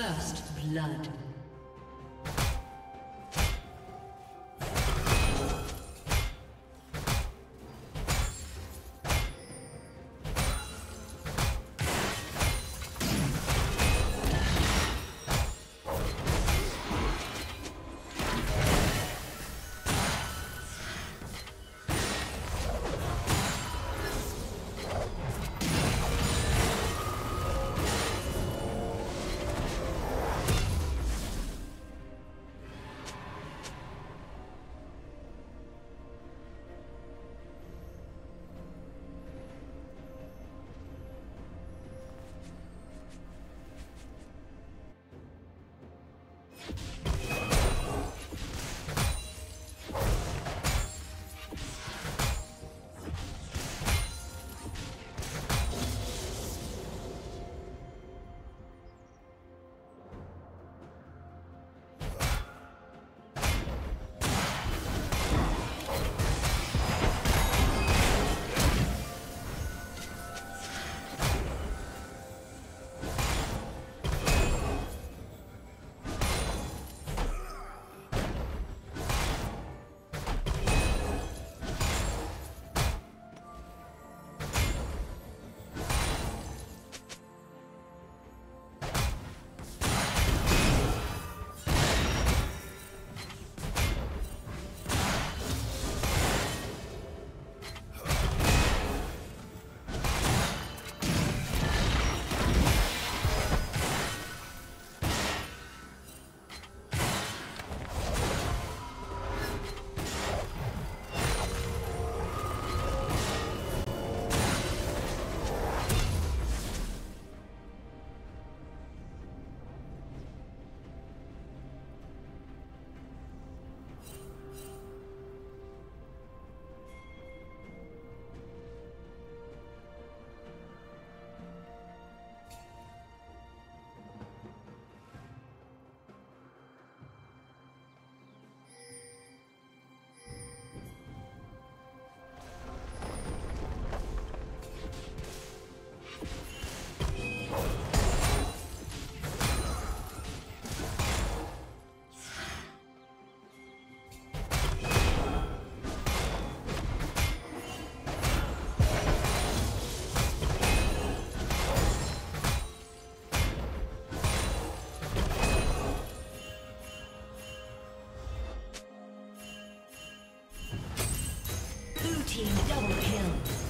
First blood. Yeah. Double kill.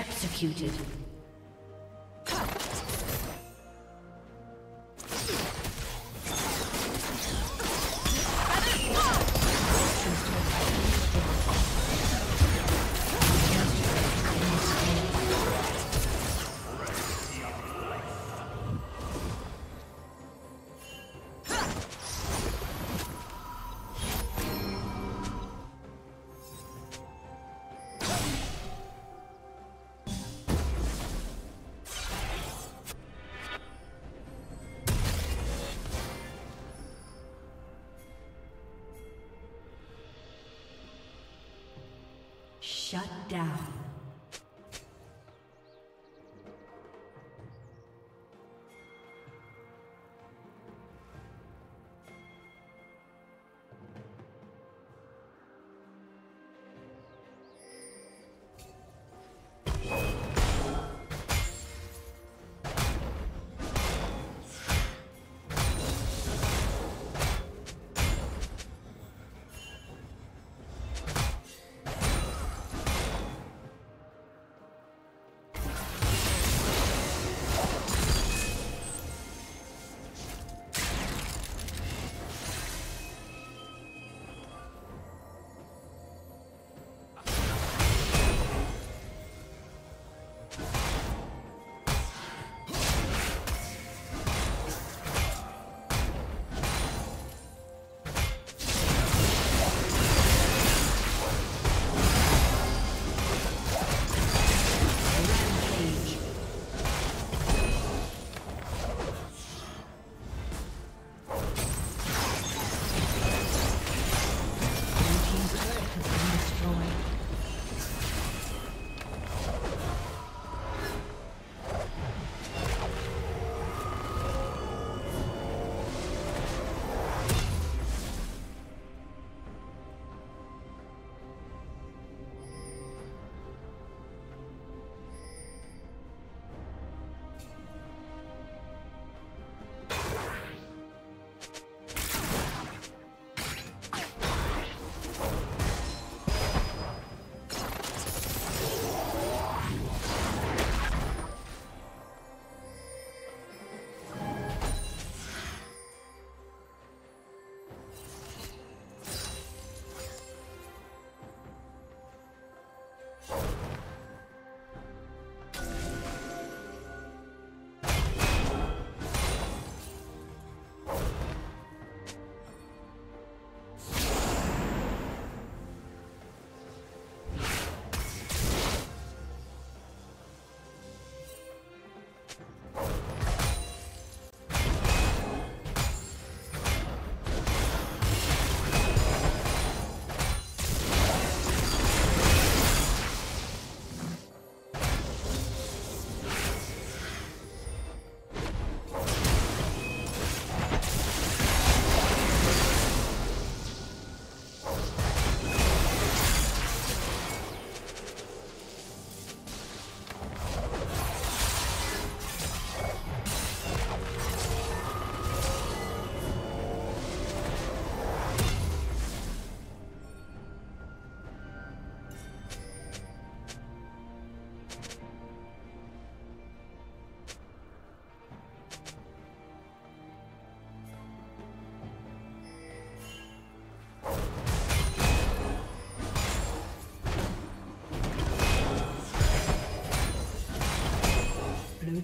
Executed.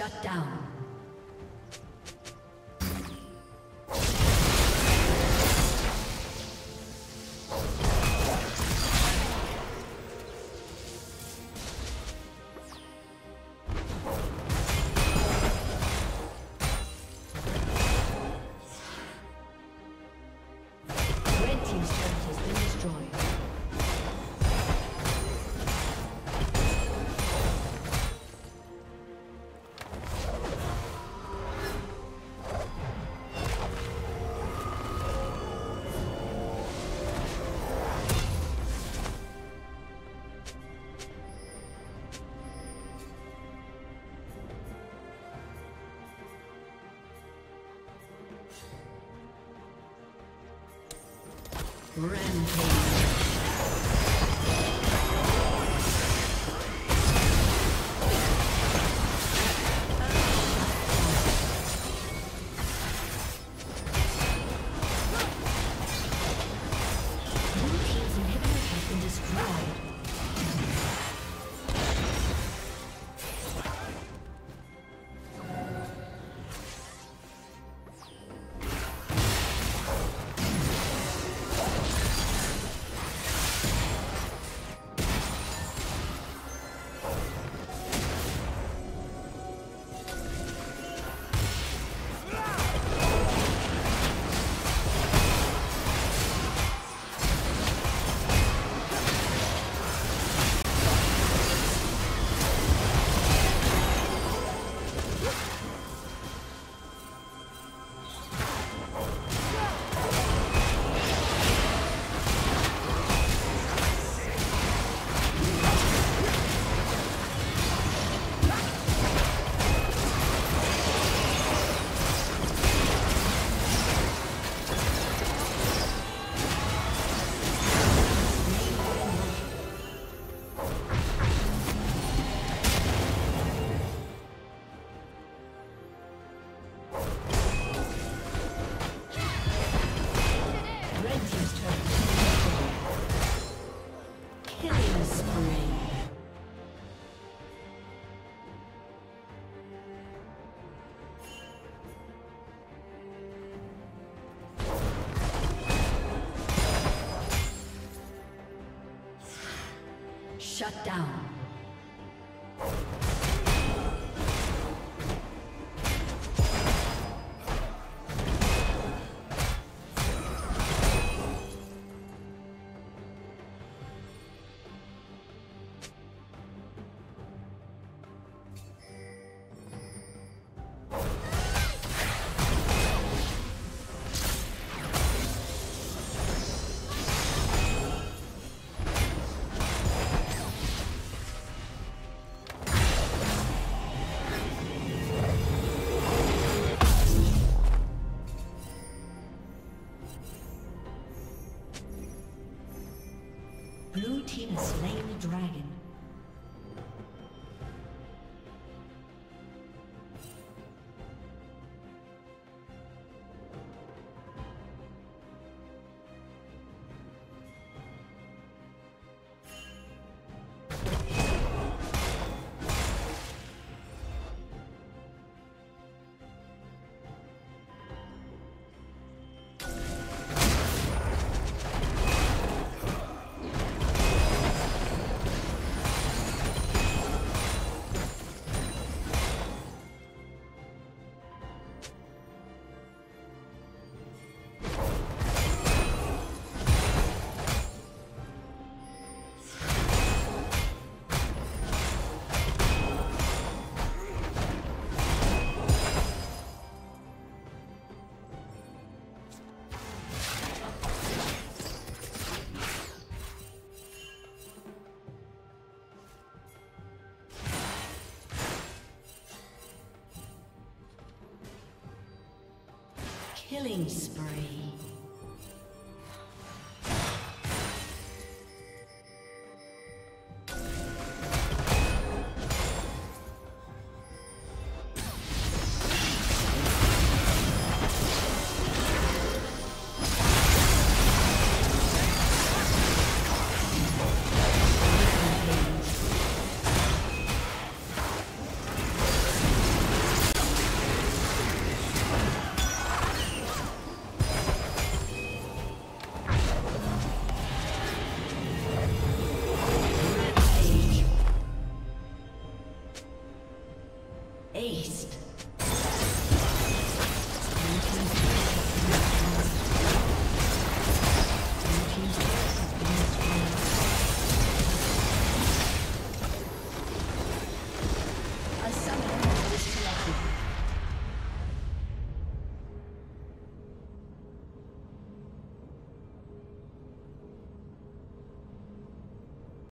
Shut down. Rampage. Shut down. Killing.